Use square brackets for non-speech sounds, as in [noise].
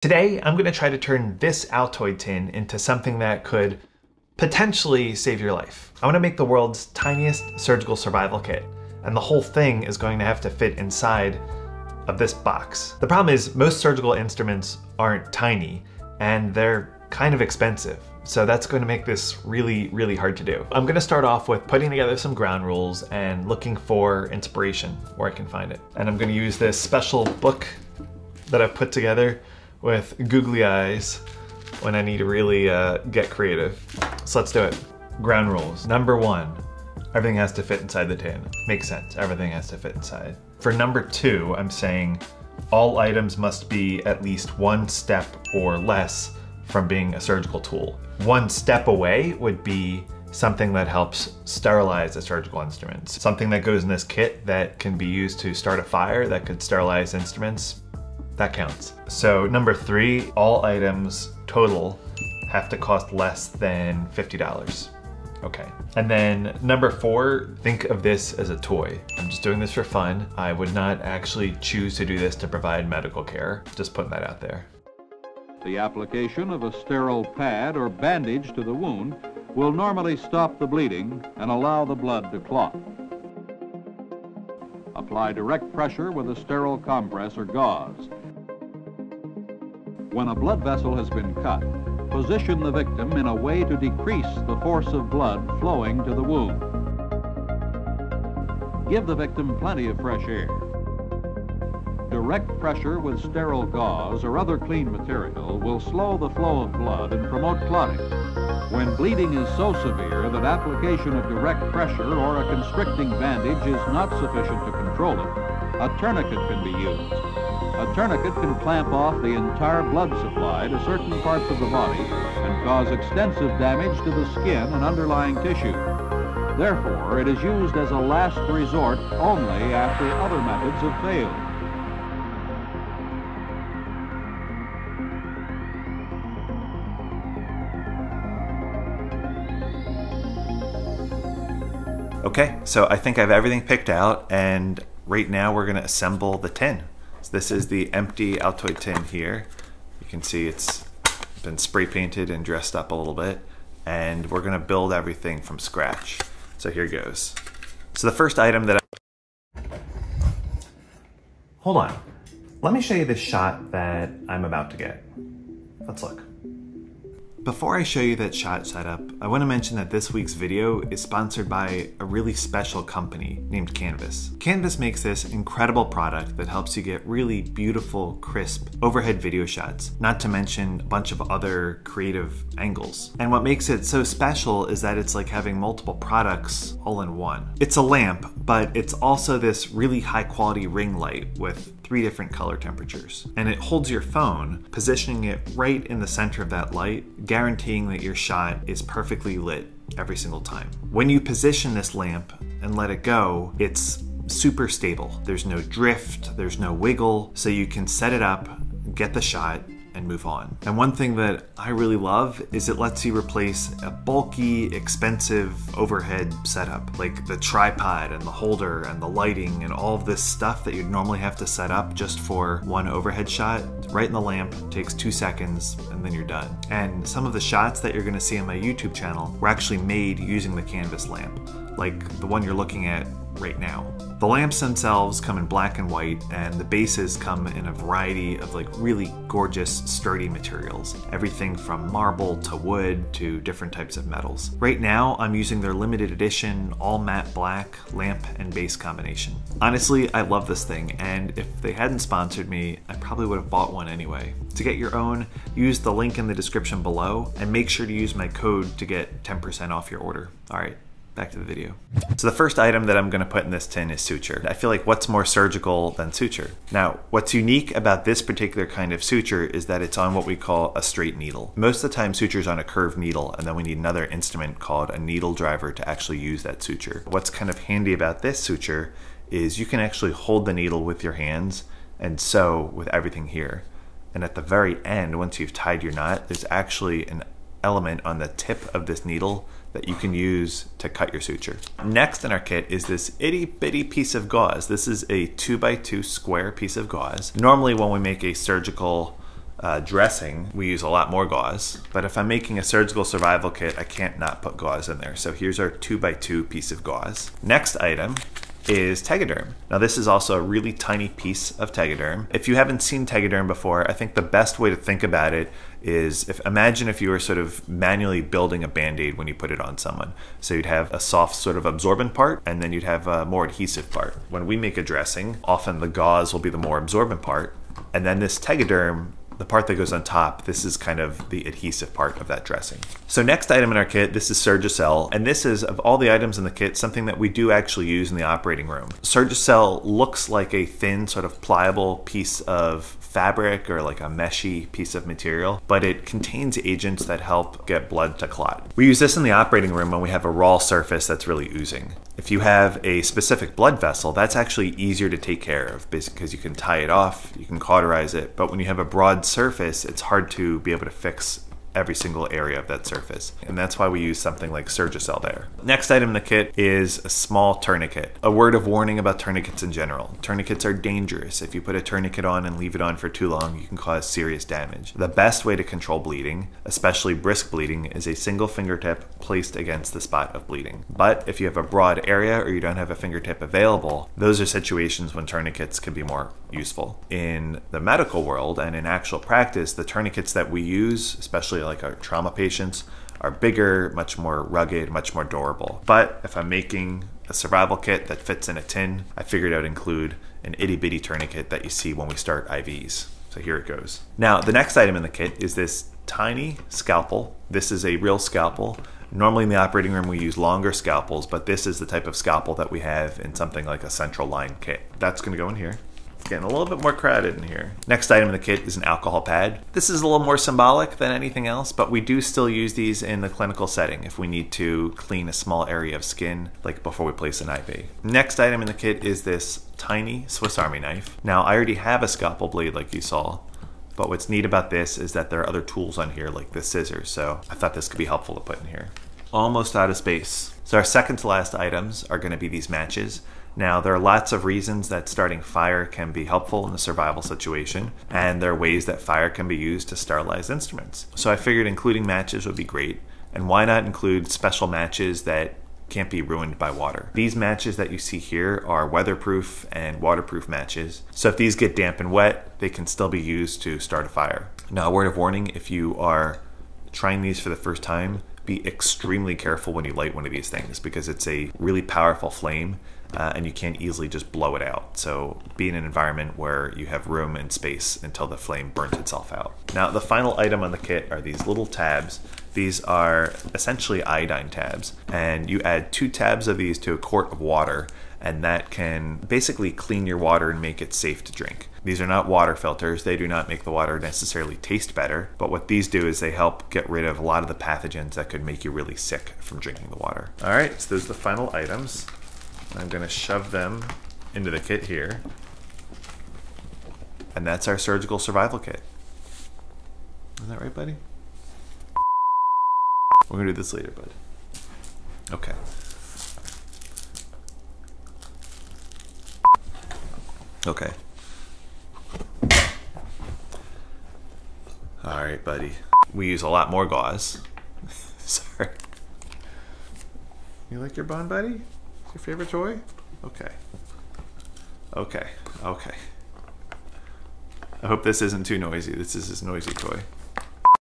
Today, I'm gonna try to turn this Altoid tin into something that could potentially save your life. I wanna make the world's tiniest surgical survival kit, and the whole thing is going to have to fit inside of this box. The problem is most surgical instruments aren't tiny, and they're kind of expensive. So that's going to make this really, really hard to do. I'm gonna start off with putting together some ground rules and looking for inspiration where I can find it. And I'm gonna use this special book that I've put together with googly eyes when I need to really uh, get creative. So let's do it. Ground rules. Number one, everything has to fit inside the tin. Makes sense, everything has to fit inside. For number two, I'm saying all items must be at least one step or less from being a surgical tool. One step away would be something that helps sterilize a surgical instruments. Something that goes in this kit that can be used to start a fire that could sterilize instruments that counts. So number three, all items total have to cost less than $50. Okay. And then number four, think of this as a toy. I'm just doing this for fun. I would not actually choose to do this to provide medical care. Just putting that out there. The application of a sterile pad or bandage to the wound will normally stop the bleeding and allow the blood to clot. Apply direct pressure with a sterile compress or gauze. When a blood vessel has been cut, position the victim in a way to decrease the force of blood flowing to the wound. Give the victim plenty of fresh air. Direct pressure with sterile gauze or other clean material will slow the flow of blood and promote clotting. When bleeding is so severe that application of direct pressure or a constricting bandage is not sufficient to control it, a tourniquet can be used. A tourniquet can clamp off the entire blood supply to certain parts of the body and cause extensive damage to the skin and underlying tissue. Therefore, it is used as a last resort only after other methods have failed. Okay, so I think I have everything picked out and right now we're gonna assemble the tin. This is the empty Altoid tin here. You can see it's been spray painted and dressed up a little bit. And we're gonna build everything from scratch. So here goes. So the first item that I... Hold on. Let me show you this shot that I'm about to get. Let's look. Before I show you that shot setup, I want to mention that this week's video is sponsored by a really special company named Canvas. Canvas makes this incredible product that helps you get really beautiful, crisp overhead video shots, not to mention a bunch of other creative angles. And what makes it so special is that it's like having multiple products all in one. It's a lamp, but it's also this really high quality ring light with three different color temperatures. And it holds your phone, positioning it right in the center of that light, guaranteeing that your shot is perfectly lit every single time. When you position this lamp and let it go, it's super stable. There's no drift, there's no wiggle, so you can set it up, get the shot, and move on. And one thing that I really love is it lets you replace a bulky, expensive overhead setup, like the tripod and the holder and the lighting and all of this stuff that you'd normally have to set up just for one overhead shot. Right in the lamp, takes two seconds, and then you're done. And some of the shots that you're gonna see on my YouTube channel were actually made using the canvas lamp, like the one you're looking at right now. The lamps themselves come in black and white, and the bases come in a variety of like really gorgeous, sturdy materials. Everything from marble to wood to different types of metals. Right now, I'm using their limited edition all matte black lamp and base combination. Honestly, I love this thing, and if they hadn't sponsored me, I probably would have bought one anyway. To get your own, use the link in the description below, and make sure to use my code to get 10% off your order. All right, back to the video. So the first item that I'm gonna put in this tin is suture. I feel like what's more surgical than suture? Now, what's unique about this particular kind of suture is that it's on what we call a straight needle. Most of the time suture's on a curved needle and then we need another instrument called a needle driver to actually use that suture. What's kind of handy about this suture is you can actually hold the needle with your hands and sew with everything here. And at the very end, once you've tied your knot, there's actually an element on the tip of this needle that you can use to cut your suture. Next in our kit is this itty bitty piece of gauze. This is a two by two square piece of gauze. Normally when we make a surgical uh, dressing, we use a lot more gauze. But if I'm making a surgical survival kit, I can't not put gauze in there. So here's our two by two piece of gauze. Next item is Tegaderm. Now this is also a really tiny piece of Tegaderm. If you haven't seen Tegaderm before, I think the best way to think about it is if imagine if you were sort of manually building a band-aid when you put it on someone. So you'd have a soft sort of absorbent part and then you'd have a more adhesive part. When we make a dressing, often the gauze will be the more absorbent part and then this Tegaderm the part that goes on top, this is kind of the adhesive part of that dressing. So next item in our kit, this is Surgicel, and this is, of all the items in the kit, something that we do actually use in the operating room. Surgicel looks like a thin, sort of pliable piece of fabric or like a meshy piece of material, but it contains agents that help get blood to clot. We use this in the operating room when we have a raw surface that's really oozing. If you have a specific blood vessel, that's actually easier to take care of because you can tie it off, you can cauterize it, but when you have a broad surface, it's hard to be able to fix every single area of that surface. And that's why we use something like Surgicel there. Next item in the kit is a small tourniquet. A word of warning about tourniquets in general. Tourniquets are dangerous. If you put a tourniquet on and leave it on for too long, you can cause serious damage. The best way to control bleeding, especially brisk bleeding, is a single fingertip placed against the spot of bleeding. But if you have a broad area or you don't have a fingertip available, those are situations when tourniquets can be more useful. In the medical world and in actual practice, the tourniquets that we use, especially especially like our trauma patients, are bigger, much more rugged, much more durable. But if I'm making a survival kit that fits in a tin, I figured I'd include an itty bitty tourniquet that you see when we start IVs. So here it goes. Now, the next item in the kit is this tiny scalpel. This is a real scalpel. Normally in the operating room we use longer scalpels, but this is the type of scalpel that we have in something like a central line kit. That's gonna go in here. Getting a little bit more crowded in here. Next item in the kit is an alcohol pad. This is a little more symbolic than anything else, but we do still use these in the clinical setting if we need to clean a small area of skin, like before we place an IV. Next item in the kit is this tiny Swiss Army knife. Now, I already have a scalpel blade like you saw, but what's neat about this is that there are other tools on here like the scissors, so I thought this could be helpful to put in here. Almost out of space. So our second to last items are gonna be these matches. Now, there are lots of reasons that starting fire can be helpful in a survival situation, and there are ways that fire can be used to sterilize instruments. So I figured including matches would be great, and why not include special matches that can't be ruined by water. These matches that you see here are weatherproof and waterproof matches. So if these get damp and wet, they can still be used to start a fire. Now, a word of warning if you are trying these for the first time, be extremely careful when you light one of these things because it's a really powerful flame uh, and you can't easily just blow it out. So be in an environment where you have room and space until the flame burns itself out. Now the final item on the kit are these little tabs. These are essentially iodine tabs and you add two tabs of these to a quart of water and that can basically clean your water and make it safe to drink. These are not water filters. They do not make the water necessarily taste better, but what these do is they help get rid of a lot of the pathogens that could make you really sick from drinking the water. All right, so those are the final items. I'm going to shove them into the kit here. And that's our surgical survival kit. Is that right, buddy? We're going to do this later, bud. Okay. Okay. All right, buddy. We use a lot more gauze. [laughs] Sorry. You like your bond, buddy? Your favorite toy? Okay. Okay. Okay. I hope this isn't too noisy. This is his noisy toy.